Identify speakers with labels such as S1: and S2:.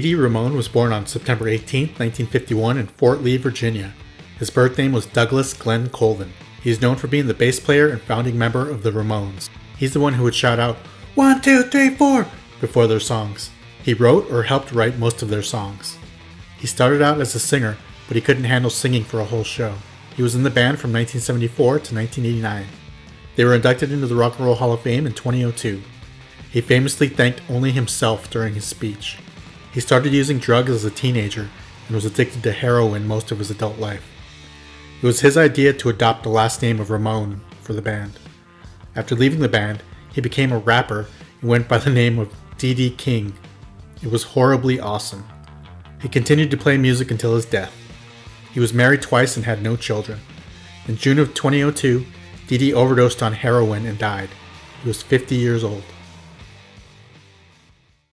S1: Dee Ramone was born on September 18, 1951 in Fort Lee, Virginia. His birth name was Douglas Glenn Colvin. He is known for being the bass player and founding member of the Ramones. He's the one who would shout out, one, two, three, four, before their songs. He wrote or helped write most of their songs. He started out as a singer, but he couldn't handle singing for a whole show. He was in the band from 1974 to 1989. They were inducted into the Rock and Roll Hall of Fame in 2002. He famously thanked only himself during his speech. He started using drugs as a teenager and was addicted to heroin most of his adult life. It was his idea to adopt the last name of Ramone for the band. After leaving the band, he became a rapper and went by the name of Dee Dee King. It was horribly awesome. He continued to play music until his death. He was married twice and had no children. In June of 2002, Dee Dee overdosed on heroin and died. He was 50 years old.